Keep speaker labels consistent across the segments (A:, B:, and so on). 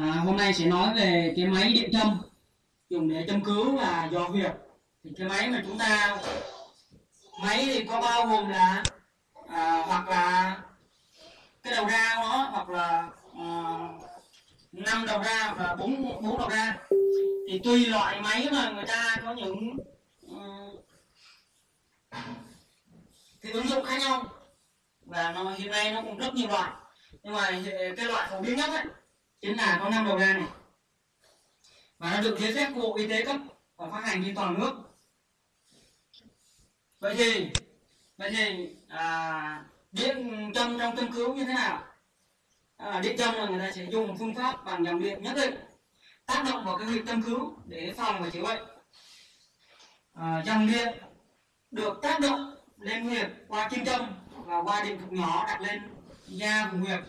A: À, hôm nay sẽ nói về cái máy điện châm dùng để châm cứu và dò huyệt. Thì cái máy mà chúng ta máy thì có bao gồm là à, hoặc là cái đầu ra của nó hoặc là à, năm đầu ra hoặc là bốn bốn đầu ra. Thì tùy loại máy mà người ta có những uh, cái ứng dụng khác nhau. Và nó hiện nay nó cũng rất nhiều loại. Nhưng mà cái loại phổ biến nhất ấy, chính là có năm đầu ra này. Và nó được giấy phép của bộ y tế cấp và phát hành trên toàn nước. Vậy thì vậy thì à, điện châm trong châm cứu như thế nào? À, điện châm là người ta sẽ dùng phương pháp bằng dòng điện nhất định tác động vào cái huyệt châm cứu để phòng và chữa bệnh. À, dòng điện được tác động lên huyệt qua kim châm và qua điện cực nhỏ đặt lên da vùng huyệt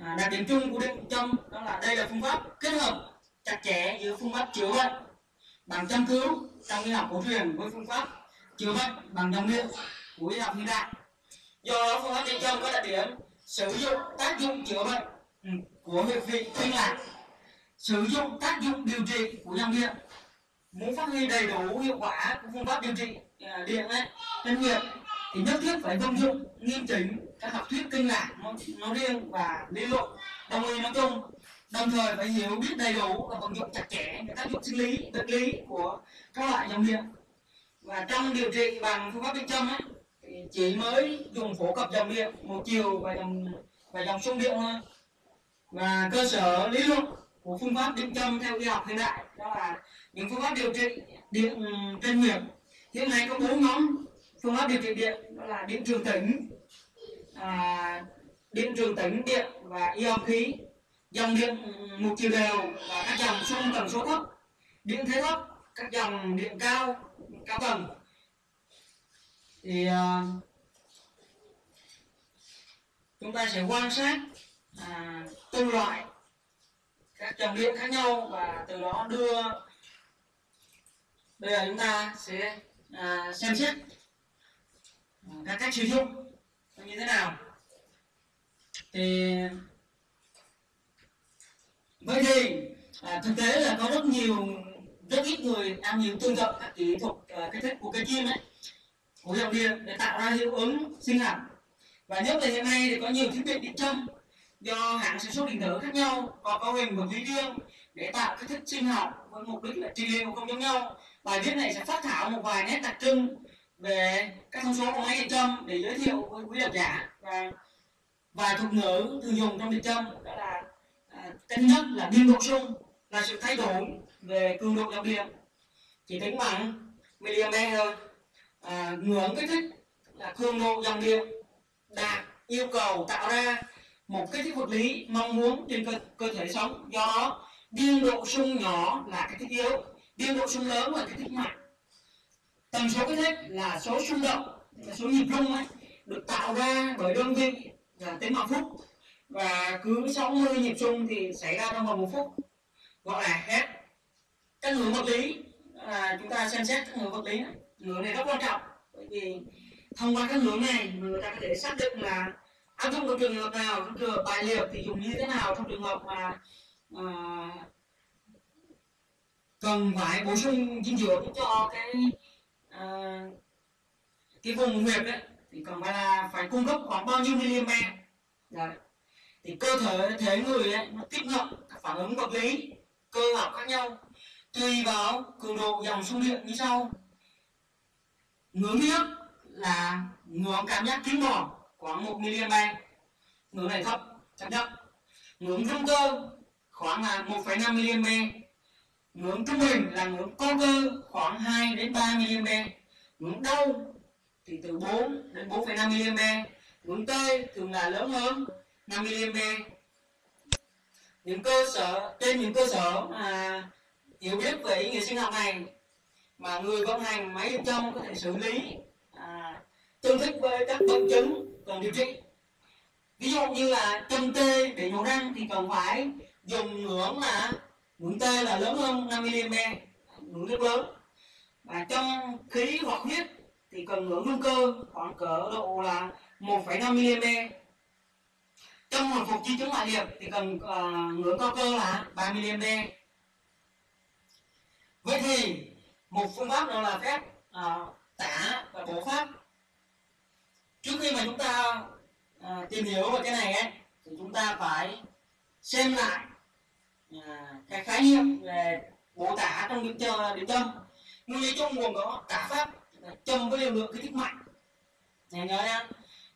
A: à, đặc điểm chung của điện châm đó là đây là phương pháp kết hợp chặt chẽ giữa phương pháp chiếu bệnh bằng châm cứu trong y học cổ truyền với phương pháp chiếu bệnh bằng dòng điện của y học hiện đại. Do đó phương pháp điện châm có đặc điểm sử dụng tác dụng chữa bệnh ừ, của huyệt vị kinh lạc sử dụng tác dụng điều trị của dòng điện muốn phát huy đầy đủ hiệu quả của phương pháp điều trị à, điện ấy trên huyệt thì nhất thiết phải công dụng nghiêm chỉnh các học thuyết kinh lạc nó, nó riêng và lý luận đồng ý nói chung. Đồng thời phải hiểu biết đầy đủ và vận dụng chặt chẽ các tác dụng sinh lý vật lý của các loại dòng điện. Và trong điều trị bằng phương pháp điện châm ấy thì chỉ mới dùng phổ cập dòng điện một chiều và dòng và dòng xung điện thôi. Và cơ sở lý luận của phương pháp điện châm theo y học hiện đại đó là những phương pháp điều trị điện ừ, trên huyệt hiện nay có bốn nhóm phương pháp điều trị điện đó là điện trường tĩnh à, điện trường tĩnh điện và ion khí dòng điện một chiều đều và các dòng xung tần số thấp. Điện thế thấp các dòng điện cao cao tầng. Thì à, chúng ta sẽ quan sát à, từng loại các dòng điện khác nhau và từ đó đưa bây giờ chúng ta sẽ à, xem xét các cách sử dụng như thế nào? Thì vậy thì à, thực tế là có rất nhiều rất ít người am hiểu tương tự các kỹ thuật à, cách thức của cây chim ấy của dòng điện để tạo ra hiệu ứng sinh học. Và nhất là hiện nay thì có nhiều thiết bị điện châm do hãng sản xuất điện tử khác nhau có hình vật lý riêng để tạo cách thức sinh học với mục đích là trị liệu không giống nhau. Bài viết này sẽ phát thảo một vài nét đặc trưng về các thông số của máy điện châm để giới thiệu với quý độc giả và vài thuật ngữ thường dùng trong điện châm. Đó là à, cái nhất là biên độ xung là sự thay đổi về cường độ dòng điện chỉ tính bằng miliampere à, ngưỡng kích thích là cường độ dòng điện đạt yêu cầu tạo ra một kích thích vật lý mong muốn trên cơ, cơ thể sống. Do đó biên độ xung nhỏ là kích thích yếu biên độ xung lớn là kích thích mạnh tần số kích thích là số xung động là số nhịp rung ấy được tạo ra bởi đơn vị là tế bào phút. Và cứ 60 nhịp rung thì xảy ra trong vòng một phút gọi là hết. Các ngưỡng vật lý là chúng ta xem xét các ngưỡng vật lý hướng ngưỡng này rất quan trọng bởi vì thông qua các ngưỡng này người ta có thể xác định là áp dụng trong trường hợp nào trong trường hợp bài liệt thì dùng như thế nào trong trường hợp mà à, cần phải bổ sung dinh dưỡng cho cái à, cái vùng huyệt đấy thì còn phải là phải cung cấp khoảng bao nhiêu mm đấy. Thì cơ thể thế người ấy nó tiếp nhận các phản ứng vật lý cơ học khác nhau. Tùy vào cường độ dòng xung điện như sau. Ngưỡng thứ nhất là ngưỡng cảm giác kín bò khoảng 1 mm ngưỡng này thấp chấp nhận ngưỡng rung cơ khoảng là 1,5 mm ngưỡng trung bình là ngưỡng co cơ khoảng 2 đến 3 mm ngưỡng đau thì từ 4 đến 4,5 mm ngưỡng tê thường là lớn hơn 5 mm những cơ sở trên những cơ sở mà hiểu biết về ý nghĩa sinh học này mà người vận hành máy điện trong có thể xử lý à, tương thích với các bệnh chứng cần điều trị. Ví dụ như là châm tê để nhổ răng thì cần phải dùng ngưỡng là mũi tê là lớn hơn 5 mm ngưỡng rất lớn. Và trong khí hoặc huyết thì cần ngưỡng nguy cơ khoảng cỡ độ là 1,5 mm. Trong hồi phục di chứng ngoại liệt thì cần uh, ngưỡng cao cơ là 3 mm. Vậy thì một phương pháp đó là phép uh, tả và bổ pháp. Trước khi mà chúng ta uh, tìm hiểu về cái này ấy, thì chúng ta phải xem lại À, cái khái niệm về bố tả trong điểm chờ điểm châm. Nguyên lý chung gồm có tả pháp châm với liều lượng kích thích mạnh. Nhớ nha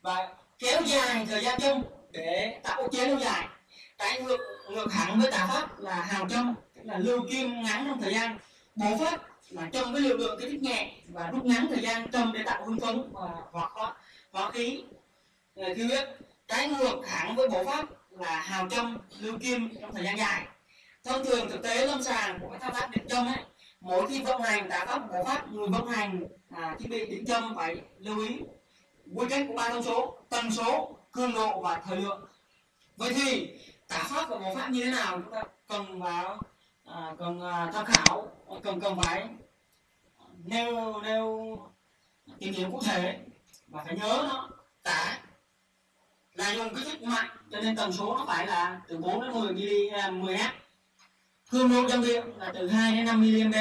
A: và kéo dài thời gian châm để tạo ức chế lâu dài. Cái ngược ngược hẳn với tà pháp là hào châm tức là lưu kim ngắn trong thời gian. Bố pháp là châm với liều lượng kích thích nhẹ và rút ngắn thời gian châm để tạo hưng phấn và hoặc hóa, hóa khí. Người biết cái ngược hẳn với bộ pháp là hào châm lưu kim trong thời gian dài thông thường thực tế lâm sàng của cái thao tác điện châm ấy mỗi khi vận hành đã pháp bộ pháp người vận hành à, thiết bị điện châm phải lưu ý quy cách của ba thông số tần số cường độ và thời lượng. Vậy thì tả pháp và bộ pháp như thế nào? Chúng ta cần vào à, cần à, tham khảo cần cần phải nêu nêu tìm hiểu cụ thể và phải nhớ nó. Tả là dùng kích thích mạnh cho nên tần số nó phải là từ 4 đến 10 mm 10 h hương độ dòng viêm là từ 2 đến 5 mm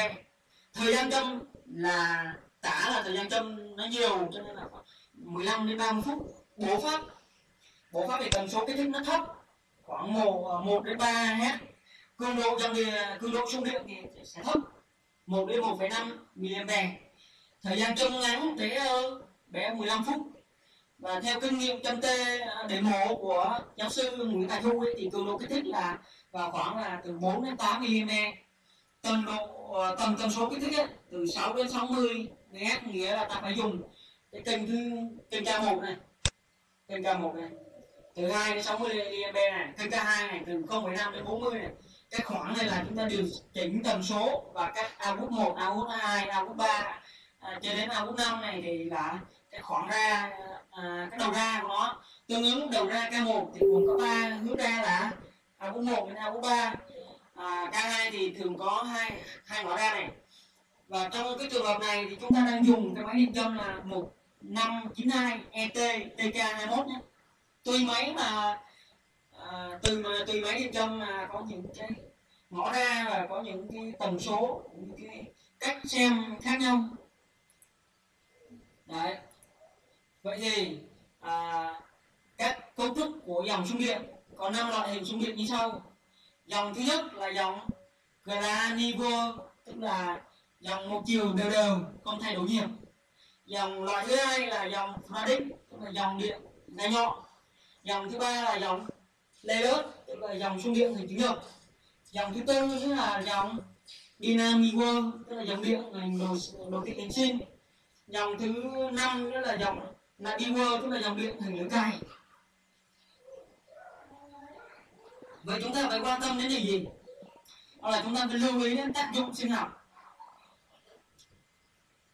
A: thời gian châm là tả là thời gian châm nó nhiều cho nên là 15 đến 30 phút. Bố pháp. Bố pháp thì tần số kích thích nó thấp khoảng 1, 1 à, đến 3 Hz cường độ trong điện à, cường độ xung điện thì sẽ thấp 1 đến 1,5 mm thời gian châm ngắn thế à, bé 15 phút. Và theo kinh nghiệm châm tê để mổ của giáo sư Nguyễn Tài Thu ấy, thì cường độ kích thích là vào khoảng là từ 4 đến 8 mm. Tần độ ờ, tầm tần số kích thích ấy, từ 6 đến 60 Hz nghĩa là ta phải dùng cái kênh thứ kênh K1 này. Kênh K1 này. Từ 2 đến 60 mA mm này kênh K2 này từ 0,5 đến 40 này. Cái khoảng này là chúng ta điều chỉnh tần số và các output 1, output 2, output 3 à, cho đến output 5 này thì là cái khoảng ra à, cái đầu ra của nó. Tương ứng đầu ra K1 thì gồm có ba hướng ra là output 1 đến output 3 à, K2 thì thường có hai hai ngõ ra này. Và trong cái trường hợp này thì chúng ta đang dùng cái máy điện châm là một 592 ET TK21 nhé. Tùy máy mà à, từ mà tùy máy điện châm mà có những cái ngõ ra và có những cái tần số những cái cách xem khác nhau. Đấy. Vậy thì à, các cấu trúc của dòng sung điện có năm loại hình trung điện như sau dòng thứ nhất là dòng Graniver tức là dòng một chiều đều đều không thay đổi nhiều dòng loại thứ hai là dòng Radix tức là dòng điện gai nhọn dòng thứ ba là dòng Leos tức là dòng xung điện hình chữ nhật dòng thứ tư là dòng Dynamic tức là dòng điện hình đồ đồ thị hình sinh dòng thứ năm nữa là dòng Nadiwer tức là dòng điện hình lưỡi cày vậy chúng ta phải quan tâm đến điều gì? Đó là chúng ta phải lưu ý đến tác dụng sinh học.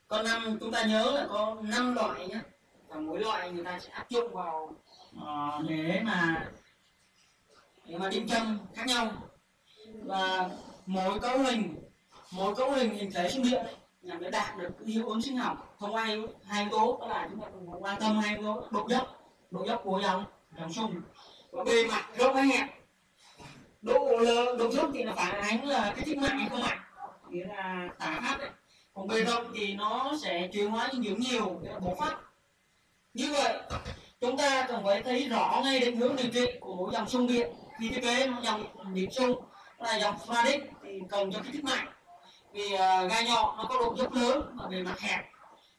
A: Có năm chúng ta nhớ là có năm loại nhé và mỗi loại người ta sẽ áp dụng vào uh, để mà để mà định châm khác nhau. Và mỗi cấu hình mỗi cấu hình hình thể sinh điện nhằm để đạt được hiệu ứng sinh học thông qua hai yếu tố. Đó là chúng ta cần quan tâm hai yếu tố độ dốc độ dốc của dòng dòng sung và bề mặt rộng hay hẹp độ độ dốc thì là phản ánh là cái mạnh hay không mạnh nghĩa là tả pháp đấy. Còn bề rộng thì nó sẽ chuyển hóa dinh dưỡng nhiều để bổ phát. Như vậy chúng ta cần phải thấy rõ ngay định hướng điều trị của dòng sung điện. Khi thiết kế dòng điện sung là dòng Fradix thì cần cho kích thích mạnh vì uh, gai nhọn nó có độ dốc lớn và bề mặt hẹp.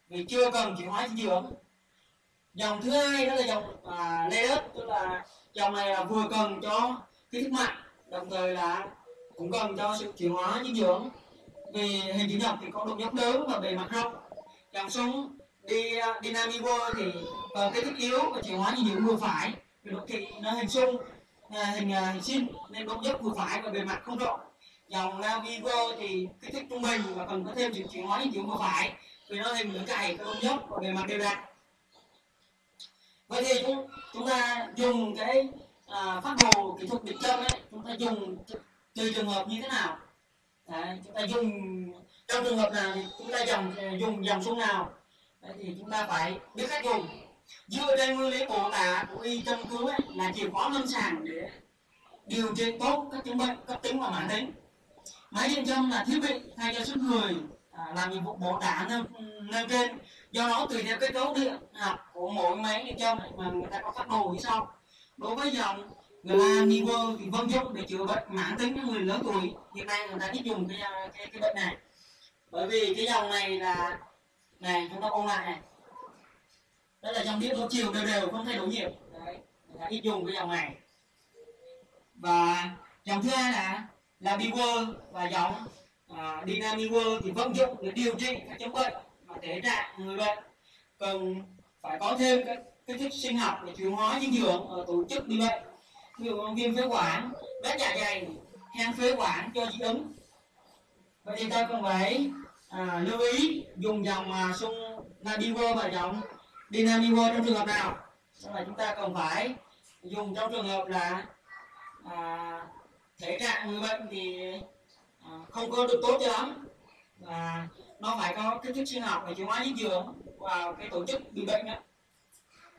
A: Vì chưa cần chuyển hóa dinh dưỡng. Dòng thứ hai đó là dòng uh, lê đất tức là dòng này là vừa cần cho kích thích mạnh đồng thời là cũng cần cho sự chuyển hóa dinh dưỡng. Vì hình chữ nhật thì có độ nhấp lớn và bề mặt rộng dòng súng đi dynamico thì uh, cái kích yếu và chuyển hóa dinh dưỡng vừa phải. Vì độ thị nó hình xung à, hình à, hình xin nên độ nhấp vừa phải và bề mặt không rộng. Dòng navigo thì kích thích trung bình và cần có thêm sự chuyển hóa dinh dưỡng vừa phải. Vì nó hình lưỡi cái độ nhấp và bề mặt đều đặn. Vậy thì chúng chúng ta dùng cái Ờ, à, phát đồ kỹ thuật định châm ấy chúng ta dùng tùy trường hợp như thế nào? Đấy, chúng ta dùng trong trường hợp nào thì chúng ta dùng ờ, dùng dòng số nào? Đấy, thì chúng ta phải biết cách dùng. Dựa trên nguyên lý mô tả của y châm cứu ấy, là chìa khóa lâm sàng để điều trị tốt các chứng bệnh cấp tính và mãn tính. Máy điện châm là thiết bị thay cho sức người à, làm nhiệm vụ bổ tả nêu, nêu trên. Do đó tùy theo kết cấu điện học của mỗi máy điện châm mà người ta có phát đồ như sau đối với dòng Glaniver thì vận dụng để chữa bệnh mãn tính cho người lớn tuổi. Hiện nay người ta ít dùng cái ờ, cái, cái bệnh này. Bởi vì cái dòng này là này chúng ta ôn lại này. Đây là dòng điện có chiều đều đều không thay đổi nhiều. Đấy người ta ít dùng cái dòng này. Và dòng thứ hai là là Biwer và dòng ờ, uh, Dynamiwer thì vận dụng để điều trị các chứng bệnh mà thể trạng người bệnh cần phải có thêm các kích thích sinh học để chuyển hóa dinh dưỡng ở tổ chức bị bệnh ví dụ viêm phế quản loét dạ dày hen phế quản cho dị ứng. Vậy thì ta cần phải à, lưu ý dùng dòng mà sung Nadiver và dòng Dynamiver trong trường hợp nào. Sau là chúng ta cần phải dùng trong trường hợp là à, thể trạng người bệnh thì à, không có được tốt cho lắm. Và nó phải có kích thích sinh học để chuyển hóa dinh dưỡng vào cái tổ chức bị bệnh đó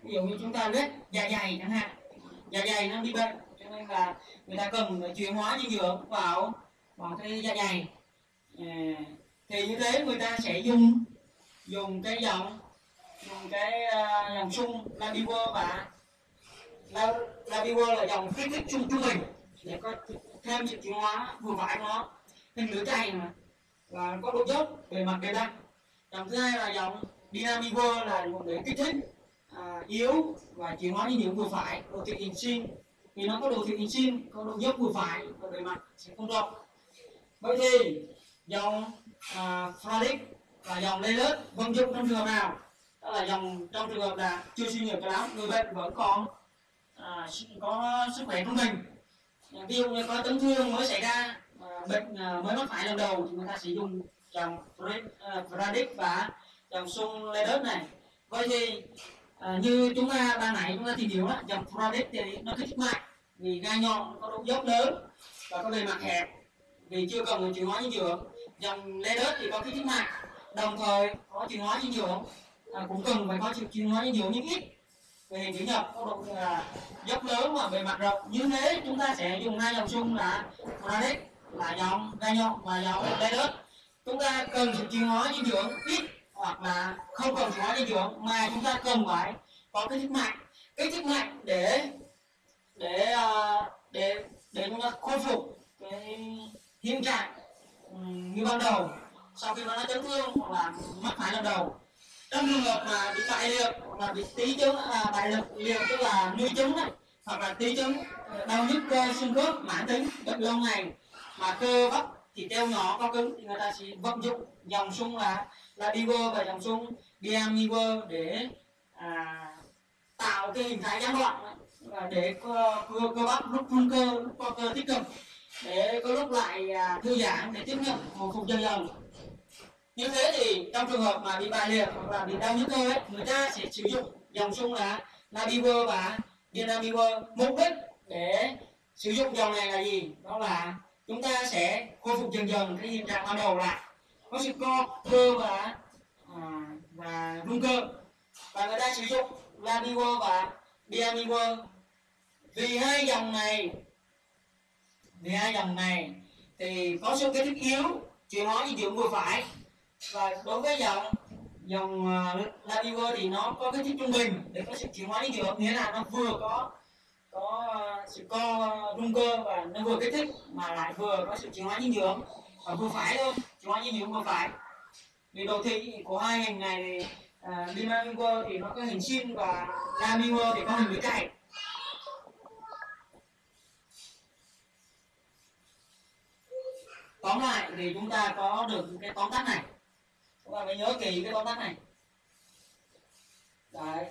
A: ví dụ như chúng ta lết dạ dày chẳng hạn. Dạ dày nó bị bệnh cho nên là người ta cần chuyển hóa dinh dưỡng vào vào cái dạ dày. À, thì như thế người ta sẽ dùng dùng cái dòng dùng cái à, uh, dòng sung labiver và la, là dòng kích thích trung trung bình để có thêm sự chuyển hóa vừa phải của nó. Hình lưới chày mà và có độ dốc bề mặt bề răng dòng thứ hai là dòng dynamiver là dùng để kích thích à, yếu và chuyển hóa dinh dưỡng vừa phải. Đồ thị insulin vì nó có đồ thị insulin có độ dốc vừa phải và bề mặt sẽ không rộng. Vậy thì dòng à, Fradic và dòng Lelus vận dụng trong trường hợp nào? Đó là dòng trong trường hợp là chưa suy nhược cho lắm người bệnh vẫn còn à, có sức khỏe trung bình. Ví dụ như có chấn thương mới xảy ra à, bệnh à, mới mắc phải lần đầu thì người ta sử dụng dòng Fradic à, và dòng sung Lelus này. Vậy thì à, như chúng ta ban nãy chúng ta tìm hiểu đó, dòng product thì nó kích thích mạnh vì gai nhọn có độ dốc lớn và có bề mặt hẹp. Vì chưa cần chuyển hóa dinh dưỡng. Dòng lê đất thì có kích thích mạnh đồng thời có chuyển hóa dinh dưỡng. À, cũng cần phải có chuyển hóa dinh dưỡng nhưng ít về hình chữ nhật có độ là dốc lớn và bề mặt rộng. Như thế chúng ta sẽ dùng hai dòng chung là product là dòng gai nhọn và dòng lê đất chúng ta cần sự chuyển hóa dinh dưỡng ít hoặc là không cần chuyển hóa dinh dưỡng mà chúng ta cần phải có kích thích mạnh. Kích thích mạnh để để ờ, để để chúng ta khôi phục cái hiện trạng ừ, như ban đầu sau khi mà nó chấn thương hoặc là mắc phải lần đầu. Trong trường hợp mà bị bại liệt hoặc là bị tí chứng à, bại liệt liệt tức là nuôi chứng này hoặc là tí chứng đau nhức cơ xương khớp mãn tính bệnh lâu ngày mà cơ bắp thì teo nhỏ co cứng thì người ta sẽ vận dụng dòng sung là là diver và dòng sung diamiver để à, tạo cái hình thái gián đoạn và để cơ, cơ, cơ bắp lúc phun cơ lúc co cơ tích cực để có lúc lại à, thư giãn để tiếp nhận hồi phục dần dần. Như thế thì trong trường hợp mà bị bại liệt hoặc là bị đau nhức cơ ấy người ta sẽ sử dụng dòng sung là Nabiver và Dynamiver mục đích để sử dụng dòng này là gì? Đó là chúng ta sẽ khôi phục dần dần cái hiện trạng ban đầu lại. Có sự co cơ và à, và rung cơ. Và người ta sử dụng Nabiver và Dynamiver vì hai dòng này vì hai dòng này thì có sự kết thức yếu chuyển hóa dinh dưỡng vừa phải. Và đối với dòng dòng à, uh, Ladiver thì nó có cái thích trung bình để có sự chuyển hóa dinh dưỡng nghĩa là nó vừa có có sự co rung cơ và nó vừa kích thích mà lại vừa có sự chuyển hóa dinh dưỡng và vừa phải thôi chuyển hóa dinh dưỡng vừa phải. Vì đồ thị của hai hình này thì à, uh, Dynamiver thì nó có hình chim và Lamiver thì có hình lưỡi cày. Tóm lại thì chúng ta có được cái tóm tắt này. Chúng ta phải nhớ kỹ cái tóm tắt này. Đấy.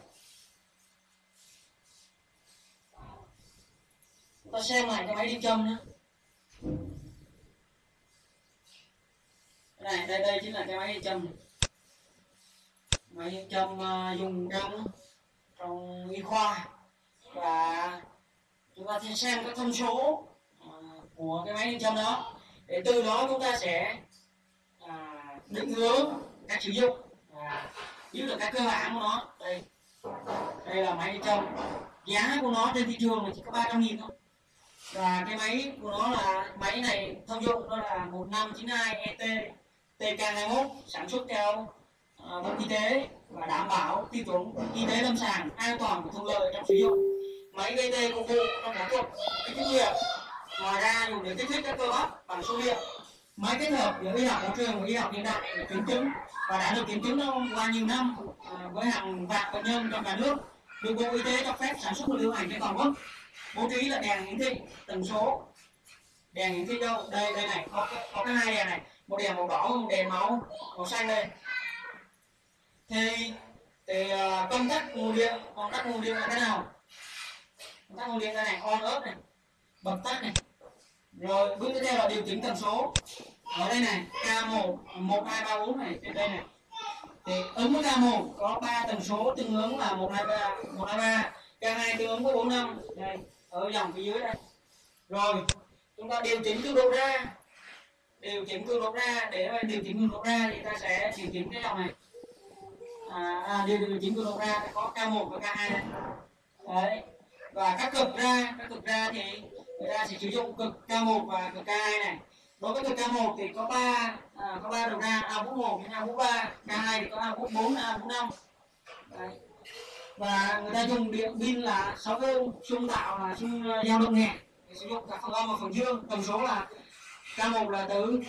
A: Chúng ta xem lại cái máy đi châm nữa. này đây đây chính là cái máy đi châm máy đi châm uh, dùng trong trong y khoa. Và chúng ta sẽ xem các thông số uh, của cái máy đi châm đó. Để từ đó chúng ta sẽ uh, định hướng cách sử dụng và biết được các cơ bản của nó. Đây đây là máy đi trong giá của nó trên thị trường là chỉ có 300 nghìn thôi và cái máy của nó là máy này thông dụng đó là 1592 ET TK21 sản xuất theo uh, bộ y tế và đảm bảo tiêu chuẩn y tế lâm sàng an toàn và thuận lợi trong sử dụng. Máy VT phục vụ trong phẫu thuật kích thích nghiệp ngoài ra dùng để kích thích các cơ bắp bằng số liệu máy kết hợp giữa y học cổ truyền và y học hiện đại để kiểm chứng. Và đã được kiểm chứng qua nhiều năm uh, với hàng vạn bệnh nhân trong cả nước. Được bộ y tế cho phép sản xuất và lưu hành trên toàn quốc bố trí là đèn hiển thị tần số. Đèn hiển thị đâu? Đây đây này. Có có cái hai đèn này. Một đèn màu đỏ một đèn màu màu xanh đây. Thì thì uh, công tắc nguồn điện công tắc nguồn điện là thế nào? Công tắc nguồn điện đây này on off này bật tắt này. Rồi bước tiếp theo là điều chỉnh tần số. Ở đây này K1 1234 này trên đây này. Thì ứng với K1 có 3 tần số tương ứng là 123 123 K2 tương ứng với 45 đây ở dòng phía dưới đây. Rồi chúng ta điều chỉnh cường độ ra. Điều chỉnh cường độ ra để điều chỉnh cường độ ra thì ta sẽ điều chỉnh cái dòng này. À, à điều, điều chỉnh cường độ ra có K1 và K2 đây. Đấy và các cực ra các cực ra thì người ta sẽ sử dụng cực K1 và cực K2 này. Đối với cực K1 thì có ba à, có ba đầu ra A41 đến A43 K2 thì có A44 A45 đấy và người ta dùng điện pin là 6 V trung tạo là trung dao ờ, động nhẹ. Để sử dụng cả phòng âm và phòng dương. Tổng số là K1 là từ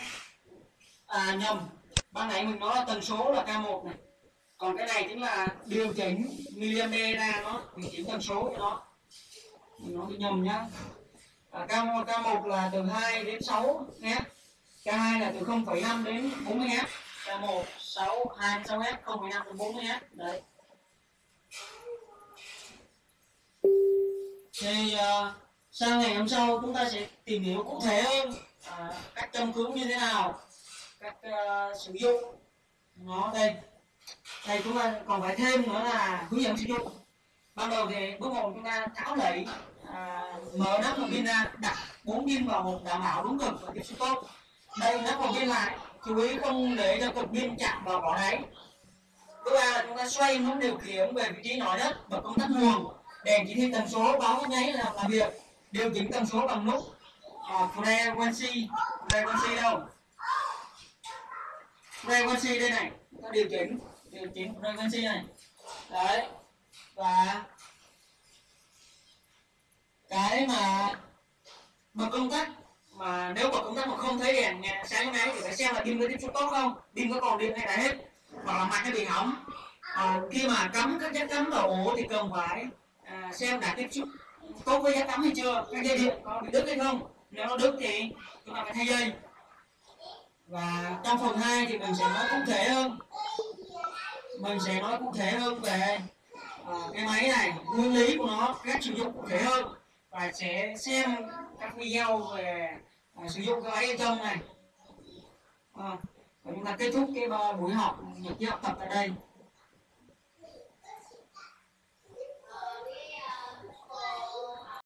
A: à nhầm. Ban nãy mình nói là tần số là K1 này. Còn cái này chính là điều chỉnh miliampere ra nó điều chỉnh tần số cho nó. Mình nói bị nhầm nhá. À, K1, K1 là từ 2 đến 6 nhé. K2 là từ 0,5 đến 40 Hz K1 6 2 6 Hz 0,5 đến 40 Hz đấy. Thì uh, sang ngày hôm sau chúng ta sẽ tìm hiểu cụ thể hơn uh, cách châm cứu như thế nào cách uh, sử dụng nó đây. Đây chúng ta còn phải thêm nữa là hướng dẫn sử dụng. Ban đầu thì bước một chúng ta tháo lẫy à, mở nắp một pin ra đặt bốn pin vào một đảm bảo đúng cực và tiếp xúc tốt. Đây nắp một pin lại chú ý không để cho cực pin chạm vào vỏ đáy. Thứ ba là chúng ta xoay nút điều khiển về vị trí nhỏ đất và công tắc nguồn đèn chỉ thị tần số báo nháy là làm việc. Điều chỉnh tần số bằng nút uh, à, frequency frequency đâu? Frequency đây này. Ta điều chỉnh điều chỉnh frequency này. Đấy và cái mà bật công tắc mà nếu bật công tắc mà không thấy đèn nhà sáng máy thì phải xem là pin có tiếp xúc tốt không pin có còn điện hay đã hết hoặc là mặt nó bị hỏng. À, khi mà cắm các chất cắm vào ổ thì cần phải à, xem đã tiếp xúc tốt với giá tắm hay chưa? Cái dây điện có bị đứt hay không? Nếu nó đứt thì chúng ta phải thay dây. Và trong phần 2 thì mình sẽ nói cụ thể hơn. Mình sẽ nói cụ thể hơn về à, cái máy này nguyên lý của nó cách sử dụng cụ thể hơn. Và sẽ xem các video về à, sử dụng cái máy trong này. À, và chúng ta kết thúc cái buổi học nhật học tập tại đây.